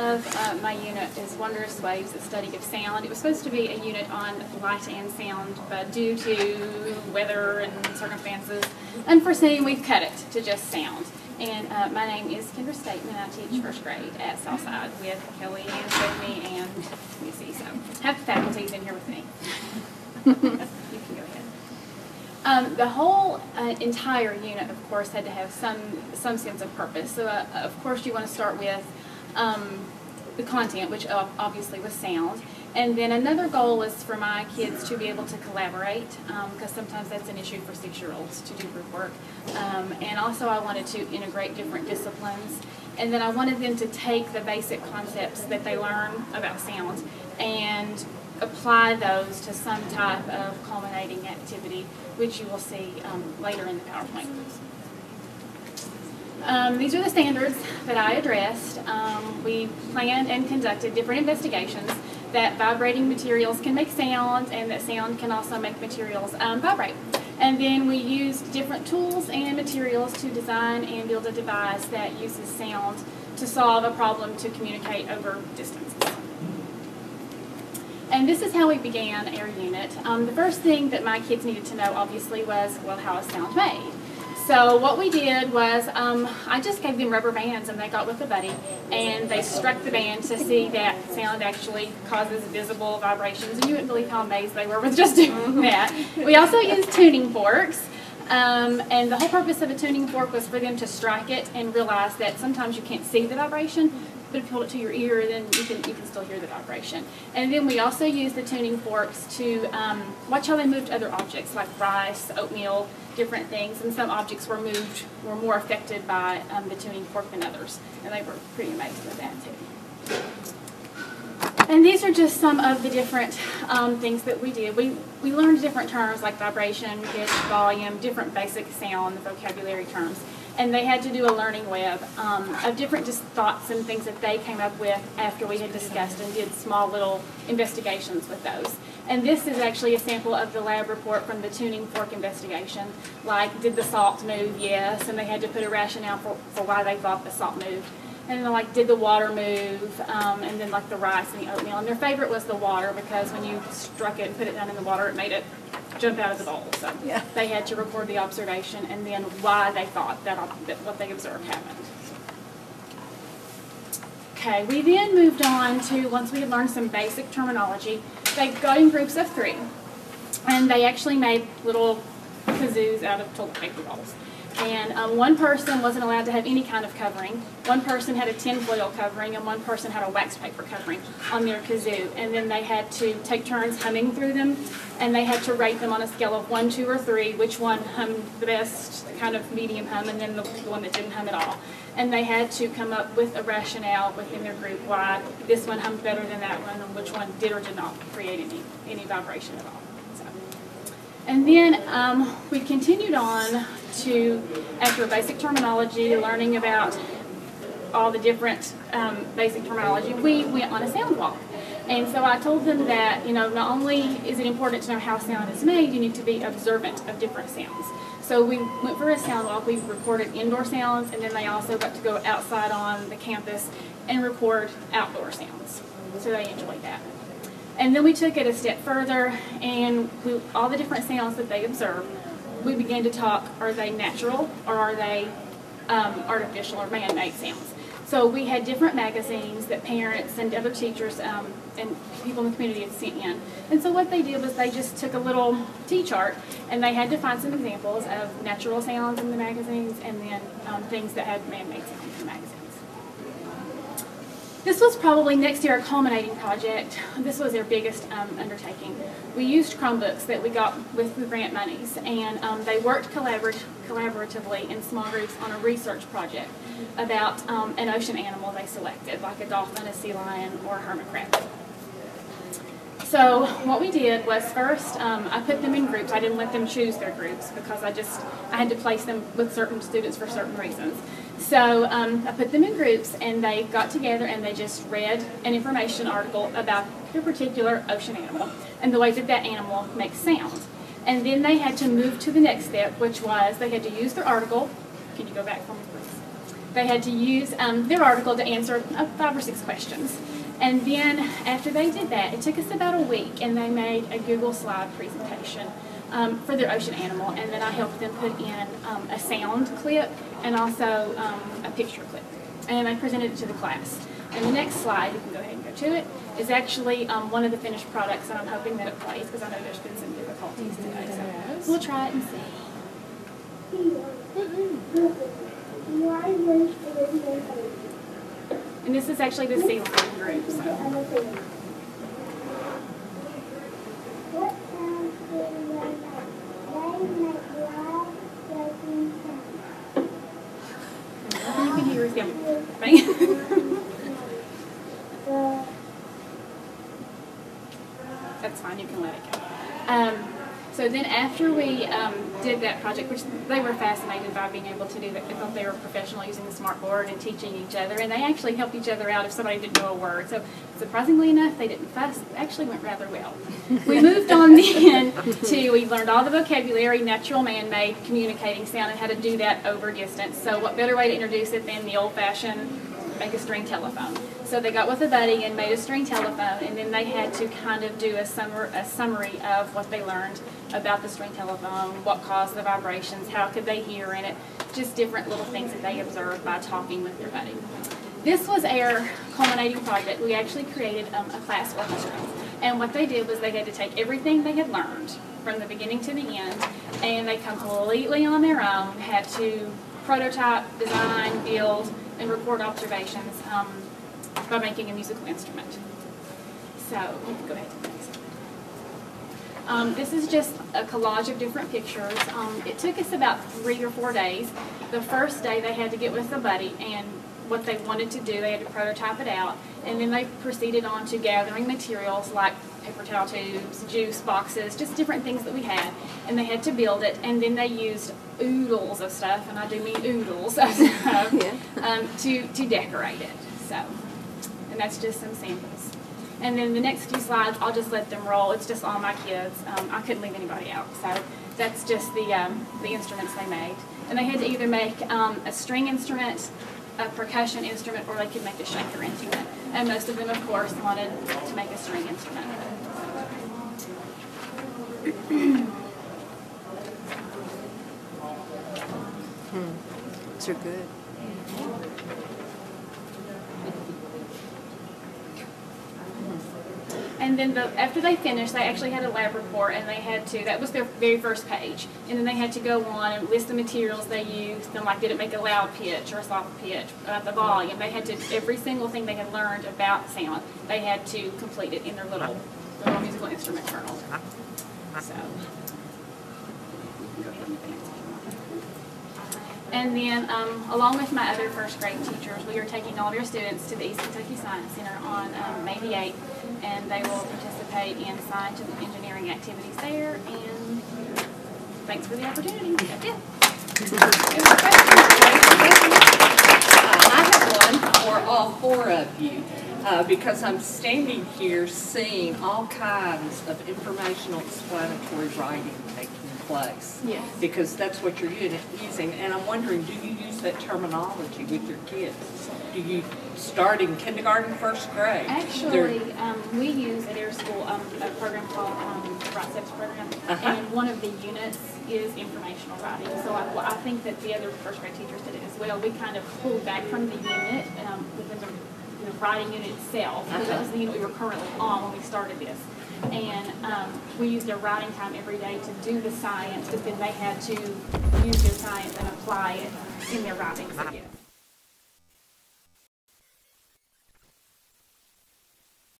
of uh, my unit is Wondrous Waves, the study of sound. It was supposed to be a unit on light and sound, but due to weather and circumstances unforeseen, we've cut it to just sound. And uh, my name is Kendra Staton. I teach first grade at Southside with Kelly and Stephanie and Missy. So have the faculties in here with me. you can go ahead. Um, the whole uh, entire unit, of course, had to have some some sense of purpose. So, uh, of course, you want to start with um, the content, which obviously was sound. And then another goal was for my kids to be able to collaborate, because um, sometimes that's an issue for six-year-olds to do group work. Um, and also I wanted to integrate different disciplines. And then I wanted them to take the basic concepts that they learn about sound and apply those to some type of culminating activity, which you will see um, later in the PowerPoint. Um, these are the standards that I addressed. Um, we planned and conducted different investigations that vibrating materials can make sound and that sound can also make materials um, vibrate. And then we used different tools and materials to design and build a device that uses sound to solve a problem to communicate over distances. And this is how we began our unit. Um, the first thing that my kids needed to know, obviously, was, well, how is sound made? So what we did was um, I just gave them rubber bands and they got with a buddy and they struck the band to see that sound actually causes visible vibrations and you wouldn't believe how amazed they were with just doing that. We also used tuning forks um, and the whole purpose of a tuning fork was for them to strike it and realize that sometimes you can't see the vibration but if you hold it to your ear, then you can you can still hear the vibration. And then we also use the tuning forks to um, watch how they moved other objects like rice, oatmeal, different things. And some objects were moved were more affected by um, the tuning fork than others, and they were pretty amazed with that too. And these are just some of the different um, things that we did. We, we learned different terms like vibration, pitch, volume, different basic sound vocabulary terms and they had to do a learning web um, of different just thoughts and things that they came up with after we had discussed and did small little investigations with those. And this is actually a sample of the lab report from the tuning fork investigation. Like, did the salt move? Yes. And they had to put a rationale for, for why they thought the salt moved. And then, like, did the water move? Um, and then, like, the rice and the oatmeal. And their favorite was the water because when you struck it and put it down in the water, it made it jump out of the bowl. So yeah. they had to record the observation and then why they thought that, that what they observed happened. Okay, we then moved on to, once we had learned some basic terminology, they got in groups of three. And they actually made little kazoos out of toilet paper rolls. And um, one person wasn't allowed to have any kind of covering. One person had a tinfoil covering, and one person had a wax paper covering on their kazoo. And then they had to take turns humming through them, and they had to rate them on a scale of one, two, or three, which one hummed the best, kind of medium hum, and then the, the one that didn't hum at all. And they had to come up with a rationale within their group why this one hummed better than that one, and which one did or did not create any, any vibration at all. And then um, we continued on to, after basic terminology, learning about all the different um, basic terminology, we went on a sound walk. And so I told them that, you know, not only is it important to know how sound is made, you need to be observant of different sounds. So we went for a sound walk, we recorded indoor sounds, and then they also got to go outside on the campus and record outdoor sounds. So they enjoyed that. And then we took it a step further, and we, all the different sounds that they observed, we began to talk, are they natural or are they um, artificial or man-made sounds? So we had different magazines that parents and other teachers um, and people in the community had sent in. And so what they did was they just took a little T-chart and they had to find some examples of natural sounds in the magazines and then um, things that had man-made sounds in the magazines. This was probably next year a culminating project. This was their biggest um, undertaking. We used Chromebooks that we got with the grant monies, and um, they worked collaborat collaboratively in small groups on a research project about um, an ocean animal they selected, like a dolphin, a sea lion, or a hermit crab. So what we did was first, um, I put them in groups. I didn't let them choose their groups because I just, I had to place them with certain students for certain reasons. So um, I put them in groups and they got together and they just read an information article about their particular ocean animal and the way that that animal makes sound. And then they had to move to the next step, which was they had to use their article. Can you go back for me, please? they had to use um, their article to answer uh, five or six questions. And then after they did that, it took us about a week, and they made a Google slide presentation um, for their ocean animal, and then I helped them put in um, a sound clip and also um, a picture clip. And I presented it to the class. And the next slide, you can go ahead and go to it, is actually um, one of the finished products, and I'm hoping that it plays because I know there's been some difficulties today. So we'll try it and see. And this is actually the seal group. So. That's fine, you can let it go. Um, so then after we um, did that project, which they were fascinated by being able to do that, they thought they were professional using the smart board and teaching each other, and they actually helped each other out if somebody didn't know a word. So surprisingly enough, they didn't fuss. It actually went rather well. we moved on then to, we learned all the vocabulary, natural, man-made, communicating sound, and how to do that over distance. So what better way to introduce it than the old-fashioned make a string telephone. So they got with a buddy and made a string telephone, and then they had to kind of do a, a summary of what they learned about the string telephone, what caused the vibrations, how could they hear in it, just different little things that they observed by talking with their buddy. This was our culminating project. We actually created um, a class orchestra. And what they did was they had to take everything they had learned from the beginning to the end, and they completely on their own had to prototype, design, build, and record observations um, by making a musical instrument. So, go ahead to the next one. Um, this is just a collage of different pictures. Um, it took us about three or four days. The first day they had to get with somebody and what they wanted to do, they had to prototype it out, and then they proceeded on to gathering materials like paper towel tubes, juice boxes, just different things that we had, and they had to build it, and then they used oodles of stuff, and I do mean oodles of stuff, Yeah. um, to, to decorate it. So, and that's just some samples. And then the next few slides, I'll just let them roll. It's just all my kids. Um, I couldn't leave anybody out. So that's just the, um, the instruments they made. And they had to either make um, a string instrument, a percussion instrument, or they could make a shaker instrument. And most of them, of course, wanted to make a string instrument. Those are good. Then the, after they finished, they actually had a lab report, and they had to. That was their very first page, and then they had to go on and list the materials they used, and like did it make a loud pitch or a soft pitch, about the volume. They had to every single thing they had learned about sound. They had to complete it in their little little musical instrument journal. So. go ahead and advance. And then, um, along with my other first grade teachers, we are taking all of your students to the East Kentucky Science Center on um, May the 8th, and they will participate in science and engineering activities there. And thanks for the opportunity. That's it. I have one for all four of you, uh, because I'm standing here seeing all kinds of informational explanatory writing taking place. Yes. Because that's what you're using, and I'm wondering, do you use that terminology with your kids? Do you start in kindergarten, first grade? Actually, um, we use at Air School um, a program called um, the Write Steps Program, Uh-huh. and one of the units is informational writing. So I, I think that the other first grade teachers did it as well. We kind of pulled back from the unit um, within the, the writing unit itself, because that Uh-huh. was the unit we were currently on when we started this. And um, we used their writing time every day to do the science, but then they had to use their science and apply it in their writing. Yes.